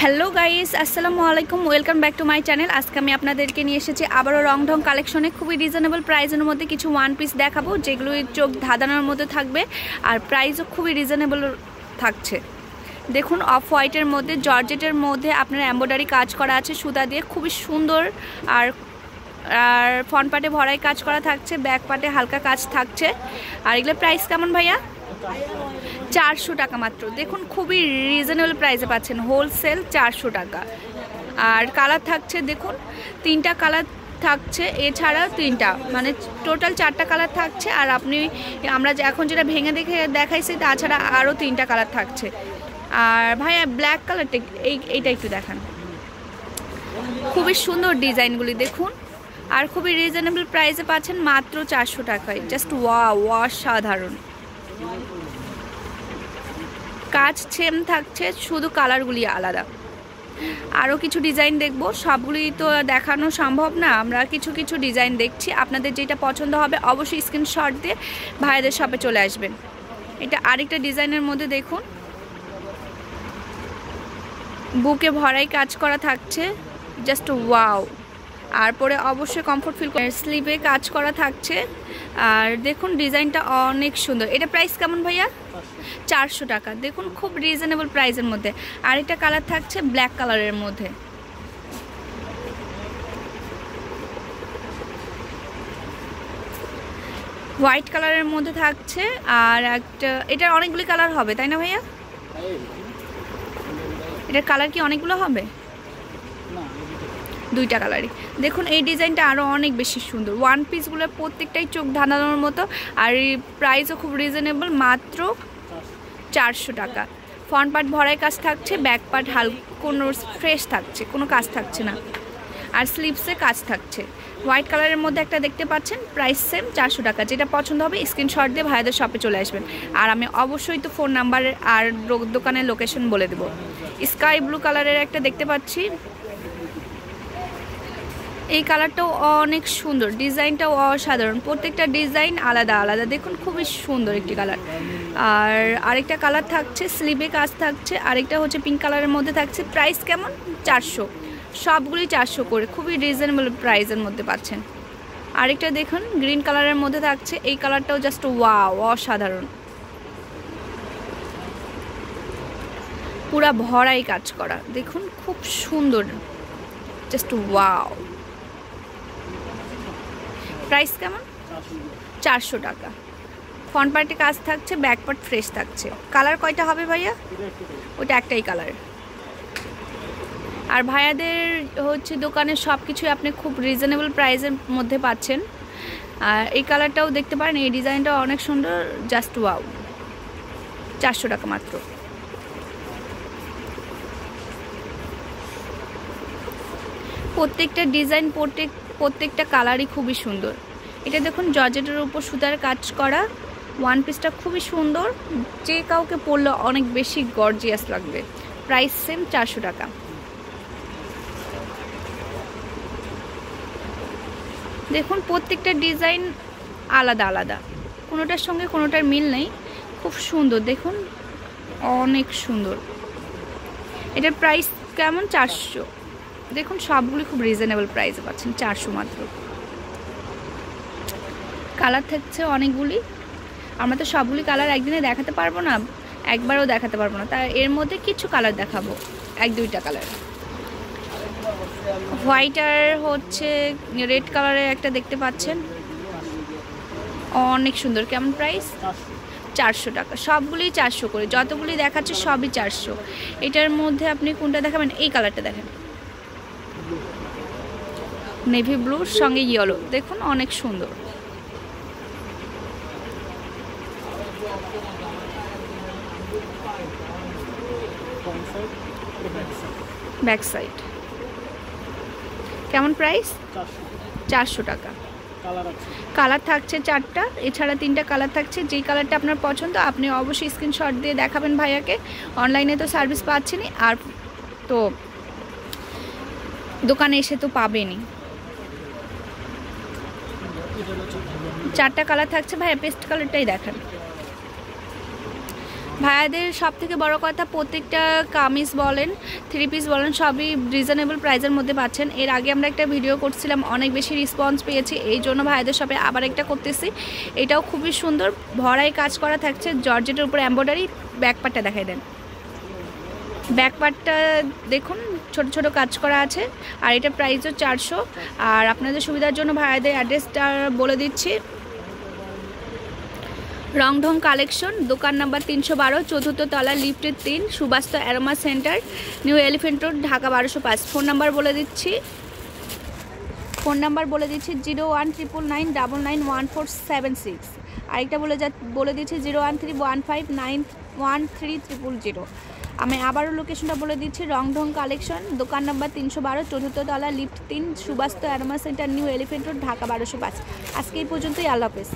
Hello guys আসসালামু আলাইকুম welcome back to my channel আজকে আমি আপনাদেরকে নিয়ে এসেছি আবারও রং ঢং কালেকশনে খুবই রিজনেবল প্রাইসের মধ্যে কিছু ওয়ান পিস দেখাবো যেগুলো চোখ ধাঁধানোর মধ্যে থাকবে। আর প্রাইসও খুবই রিজনেবল থাকছে। দেখুন অফ হোয়াইটের মধ্যে জর্জেটের মধ্যে আপনার এম্ব্রয়ডারি কাজ করা আছে, সুতা দিয়ে। খুবই সুন্দর। আর আর ফ্রন্ট পার্টে ভরাই কাজ করা থাকছে ব্যাক পার্টে হালকা কাজ থাকছে। আর এগুলোর প্রাইস কেমন ভাইয়া? চারশো টাকা মাত্র। দেখুন, খুবই রিজনেবল প্রাইসে পাচ্ছেন। হোলসেল চারশো টাকা। আর কালার থাকছে, দেখুন, তিনটা কালার থাকছে এছাড়া তিনটা। মানে টোটাল চারটা কালার থাকছে, আর আপনি, আমরা এখন যেটা ভেঙে দেখে দেখাইছি, তাছাড়া আরও তিনটা কালার থাকছে। আর ভাইয়া ব্ল্যাক কালারটা এই, এইটা একটু দেখান। খুবই সুন্দর ডিজাইনগুলি, দেখুন। আর খুবই রিজনেবল প্রাইসে পাচ্ছেন মাত্র চারশো টাকায়। জাস্ট ওয়া ওয়া সাধারণ কাজ সেম থাকছে, শুধু কালারগুলি আলাদা। আরও কিছু ডিজাইন দেখব। সবগুলি তো দেখানো সম্ভব না। আমরা কিছু কিছু ডিজাইন দেখছি। আপনাদের যেটা পছন্দ হবে অবশ্যই স্ক্রিনশট দিয়ে ভাইদের শপে চলে আসবেন। এটা আরেকটা ডিজাইনের মধ্যে দেখুন। বুকে ভরাই কাজ করা থাকছে। জাস্ট ওয়াও আর পরে অবশ্যই কমফোর্ট ফিল করে স্লিভে কাজ করা থাকছে। আর দেখুন, ডিজাইনটা অনেক সুন্দর। এটা প্রাইস কেমন ভাইয়া? চারশো টাকা। দেখুন খুব রিজনেবল প্রাইসের মধ্যে। আরেকটা কালার থাকছে ব্ল্যাক কালারের মধ্যে। হোয়াইট কালারের মধ্যে থাকছে আর একটা এটার অনেকগুলি কালার হবে তাই না ভাইয়া? এটার কালার কি অনেকগুলো হবে? দুইটা কালারই দেখুন, এই ডিজাইনটা আরও অনেক বেশি সুন্দর। ওয়ান পিসগুলো প্রত্যেকটাই চোখ ধাঁধানোর মতো। আর প্রাইসও খুব রিজনেবল মাত্র চারশো টাকা। ফ্রন্ট পার্ট ভরাই কাজ থাকছে ব্যাক পার্ট হাল কোনো ফ্রেশ থাকছে, কোনো কাজ থাকছে না। আর স্লিপসে কাজ থাকছে। হোয়াইট কালারের মধ্যে একটা দেখতে পাচ্ছেন প্রাইস সেম চারশো টাকা। যেটা পছন্দ হবে স্ক্রিনশট দিয়ে ভাইদের শপে চলে আসবেন। আর আমি অবশ্যই তো ফোন নাম্বার আর দোকানের লোকেশন বলে দেবো। স্কাই ব্লু কালারের একটা দেখতে পাচ্ছি। এই কালারটাও অনেক সুন্দর, ডিজাইনটাও অসাধারণ। প্রত্যেকটা ডিজাইন আলাদা আলাদা, দেখুন খুবই সুন্দর একটি কালার। আর আরেকটা কালার থাকছে স্লিভে কাজ থাকছে, আরেকটা হচ্ছে পিঙ্ক কালারের মধ্যে থাকছে। প্রাইস কেমন? চারশো। সবগুলি চারশো করে, খুবই রিজনেবল প্রাইসের মধ্যে পাচ্ছেন। আরেকটা দেখুন গ্রিন কালারের মধ্যে থাকছে, এই কালারটাও জাস্ট ওয়াও অসাধারণ। পুরা ভরাই কাজ করা, দেখুন খুব সুন্দর জাস্ট ওয়াও প্রাইস কেমন? চারশো টাকা। ফ্রন্ট পার্টে কাজ থাকছে, ব্যাক পার্ট ফ্রেশ থাকছে। কালার কয়টা হবে ভাইয়া? ওটা একটাই কালার। আর ভাইয়াদের হচ্ছে দোকানের সব কিছুই আপনি খুব রিজনেবল প্রাইসের মধ্যে পাচ্ছেন। আর এই কালারটাও দেখতে পারেন, এই ডিজাইনটাও অনেক সুন্দর জাস্ট ওয়াও চারশো টাকা মাত্র। প্রত্যেকটা ডিজাইন, প্রত্যেক প্রত্যেকটা কালারই খুবই সুন্দর। এটা দেখুন, জর্জেটের উপর সুতার কাজ করা। ওয়ান পিসটা খুবই সুন্দর। যে কাউকে পরলে অনেক বেশি গর্জিয়াস লাগবে। প্রাইস সেম চারশো টাকা। দেখুন, প্রত্যেকটা ডিজাইন আলাদা আলাদা। কোনোটার সঙ্গে কোনোটার মিল নেই। খুব সুন্দর, দেখুন, অনেক সুন্দর। এটার প্রাইস কেমন? চারশো। দেখুন, সবগুলি খুব রিজনেবল প্রাইসে পাচ্ছেন, চারশো মাত্র। কালার থাকছে অনেকগুলি। আমরা তো সবগুলি কালার একদিনে দেখাতে পারব না, একবারও দেখাতে পারব না। তার এর মধ্যে কিছু কালার দেখাবো, এক দুইটা কালার হোয়াইট আর হচ্ছে রেড কালারের একটা দেখতে পাচ্ছেন। অনেক সুন্দর। কেমন প্রাইস চারশো টাকা। সবগুলি চারশো করে। যতগুলি দেখাচ্ছে সবই চারশো। এটার মধ্যে আপনি কোনটা দেখাবেন? এই কালারটা দেখেন। নেভি ব্লুর সঙ্গে ইয়েলো দেখুন, অনেক সুন্দর। ব্যাক সাইড কেমন প্রাইস চারশো টাকা। কালার থাকছে চারটা, এছাড়া তিনটা কালার থাকছে। যেই কালারটা আপনার পছন্দ, আপনি অবশ্যই স্ক্রিনশট দিয়ে দেখাবেন ভাইয়াকে। অনলাইনে তো সার্ভিস পাচ্ছেনই, আর তো দোকানে এসে তো পাবেনই। চারটা কালার থাকছে। ভাইয়া পেস্ট কালারটাই দেখান। ভাইয়াদের সব থেকে বড় কথা, প্রত্যেকটা কামিজ বলেন থ্রি পিস বলেন, সবই রিজনেবল প্রাইজের মধ্যে পাচ্ছেন। এর আগে আমরা একটা ভিডিও করছিলাম, অনেক বেশি রেসপন্স পেয়েছি। এই জন্য ভাইয়াদের শপে আবার একটা করতেছি। এটাও খুবই সুন্দর। ভরাই কাজ করা থাকছে। জর্জেটের উপর এম্ব্রয়ডারি ব্যাকপারটা দেখাই দেন। ব্যাকপারটা দেখুন, ছোট ছোট কাজ করা আছে, আর এটা প্রাইসও চারশো। আর আপনাদের সুবিধার জন্য ভাইয়াদের অ্যাড্রেসটা বলে দিচ্ছি। রংঢং কালেকশন দোকান নাম্বার তিনশো বারো, চতুর্থ তলা লিফটের তিন, Subastu aroma centre new elephant road Dhaka বারোশো পাঁচ। ফোন নাম্বার বলে দিচ্ছি। ফোন নাম্বার বলে দিচ্ছি zero one triple nine double nine one four seven six আরেকটা বলে যা, বলে দিচ্ছি zero one three one five nine one three triple zero আমি আবারও লোকেশনটা বলে দিচ্ছি, রংঢং কালেকশন দোকান নাম্বার তিনশো বারো চতুর্থ তলা লিফট তিন, Subastu aroma centre new elephant road Dhaka বারোশো পাঁচ। আজকে এই পর্যন্তই, আল্লাহ হাফেজ।